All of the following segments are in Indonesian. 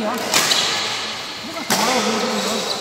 你啊！你干啥呀？我这是。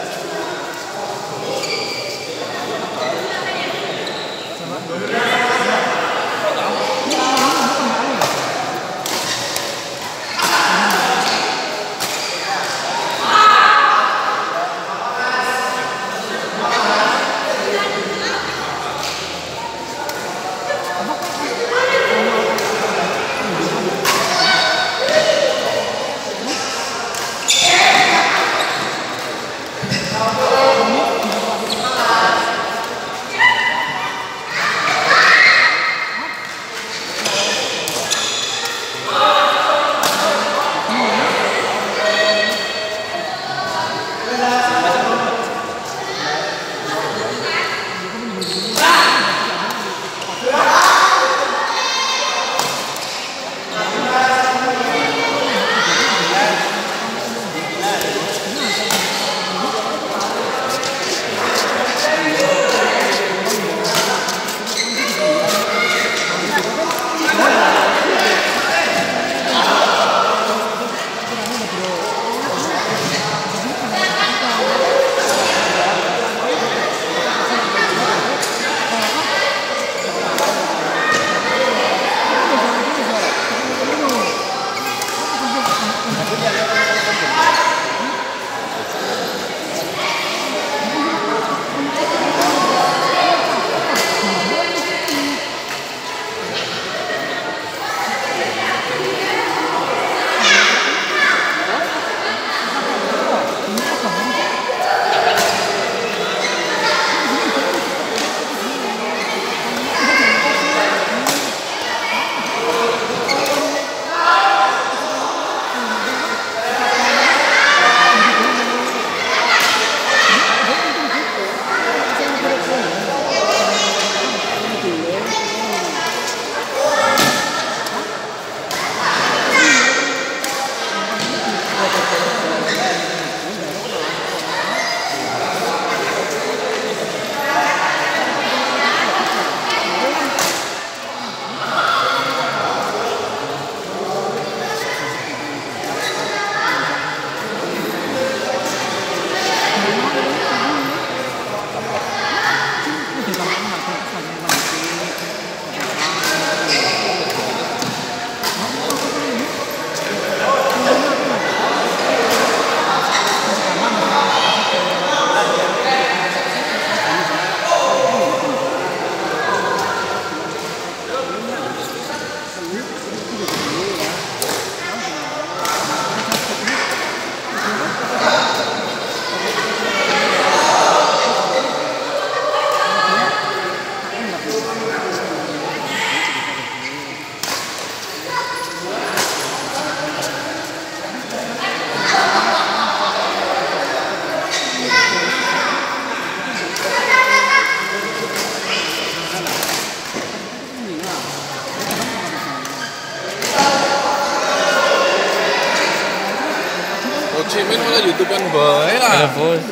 Yes. Cimin malah youtuber bae lah. Ada bos.